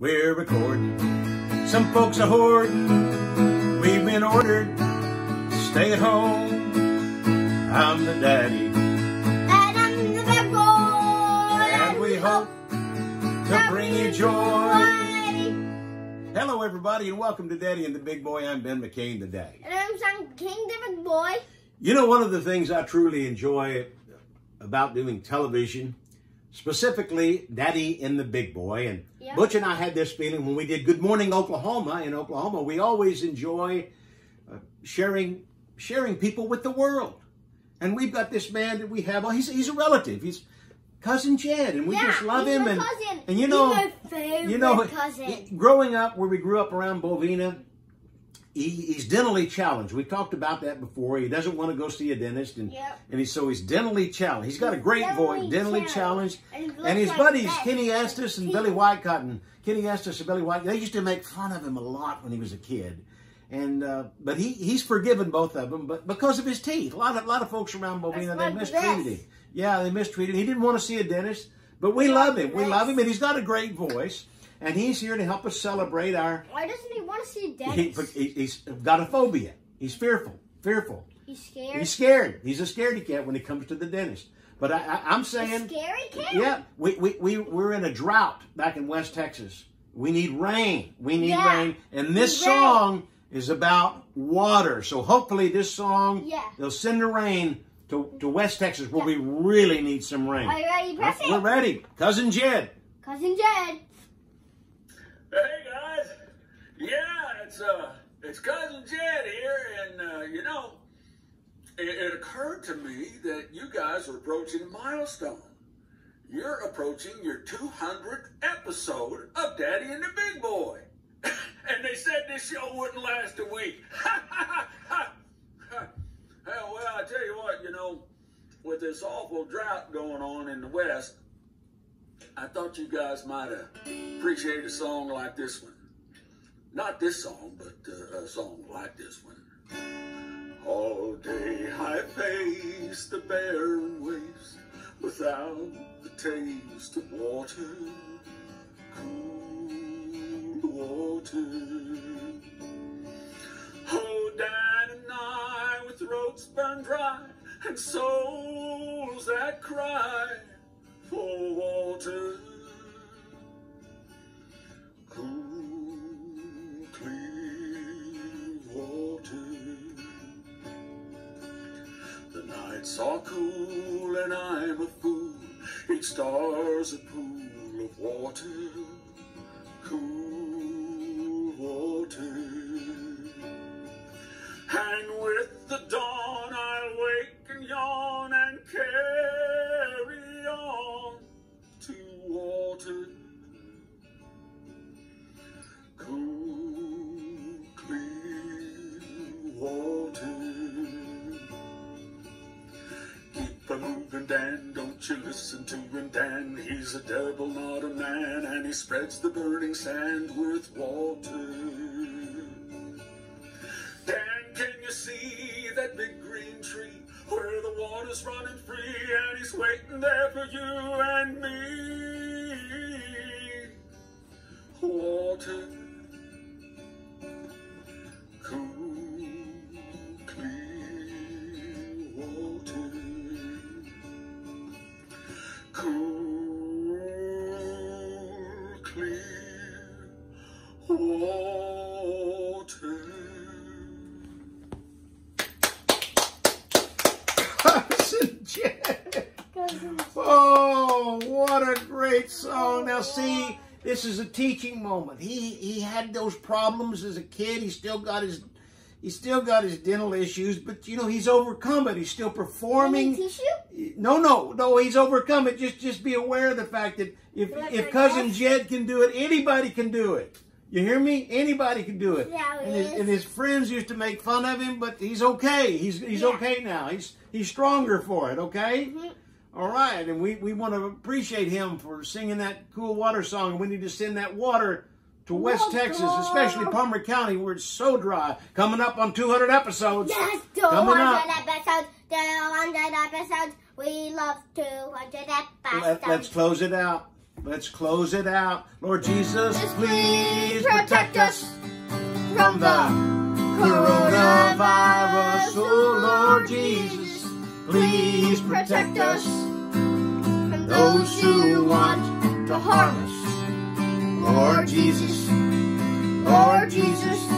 We're recording. Some folks are hoarding. We've been ordered. Stay at home. I'm the daddy. And I'm the big boy. And we hope to bring you joy. Hello, everybody, and welcome to Daddy and the Big Boy. I'm Ben McCain today. And I'm Son King the big boy. You know, one of the things I truly enjoy about doing television, specifically Daddy and the Big Boy, and Butch and I had this feeling when we did Good Morning Oklahoma in Oklahoma. We always enjoy uh, sharing sharing people with the world, and we've got this man that we have. Oh, he's he's a relative. He's cousin Jed, and we Yeah, just love him. and cousin. and you know, my favorite you know, cousin. growing up where we grew up around Bovina, he, he's dentally challenged. We talked about that before. He doesn't want to go see a dentist, and Yep. and he, so he's dentally challenged. He's got a great voice, dentally challenged. challenged. And And, his like buddies, that. Kenny Estes and He- Billy Whitecotton, and Kenny Estes and Billy White, they used to make fun of him a lot when he was a kid. And uh, but he he's forgiven both of them, but because of his teeth, a lot of a lot of folks around Bovina they mistreated him. Yeah, they mistreated him. He didn't want to see a dentist, but we love him. We love him, and he's got a great voice. And he's here to help us celebrate our Why doesn't he want to see a he, dentist? he- he's got a phobia. He's fearful, fearful. He's scared. He's scared. He's a scaredy cat when it comes to the dentist. But I, I, I'm A saying, scary kid. yeah, we, we, we, we're in a drought back in West Texas. We need rain. We need Yeah. rain. And this rain. song is about water. So hopefully this song, Yeah. they'll send the rain to, to West Texas where we really need some rain. Are you ready? Press We're it. ready. Cousin Jed. Cousin Jed. Hey guys, yeah, it's uh, it's cousin Jed here, and uh, you know, it, it occurred to me that you guys are approaching a milestone. You're approaching your 200th episode of Daddy and the Big Boy, and they said this show wouldn't last a week. Hell, well, I tell you what, you know, with this awful drought going on in the West. I thought you guys might appreciate a song like this one. Not this song, but uh, a song like this one. All day I face the barren waste without the taste of water, cool water. Oh, Dan and I with throats burned dry and souls that cry for water. The nights are cool and I'm a fool. Each star's a pool of water. Cool Dan, don't you listen to him, Dan. He's a devil, not a man, and he spreads the burning sand with water. Dan, can you see that big green tree where the water's running free and he's waiting there for you and me? Oh, what a great song. Now see, this is a teaching moment. He he had those problems as a kid. He still got his he still got his dental issues, but you know, he's overcome it. He's still performing. tissue? No, no, no, he's overcome it. Just just be aware of the fact that if if cousin? Jed can do it, anybody can do it. You hear me? Anybody can do it. Yeah, and, his, and his friends used to make fun of him, but he's okay. He's he's Yeah. okay now. He's he's stronger for it. Okay. Mhm. All right, and we, we want to appreciate him for singing that cool water song. We need to send that water to West Water. Texas, especially Parmer County, where it's so dry. Coming up on 200 episodes. Yes, Coming 200 up. episodes. 200 episodes. We love 200 episodes. Let, let's close it out. Let's close it out. Lord Jesus, Just please please protect us from the coronavirus. Oh Lord Jesus, please protect us those who want to harness. Lord Jesus, Lord Jesus,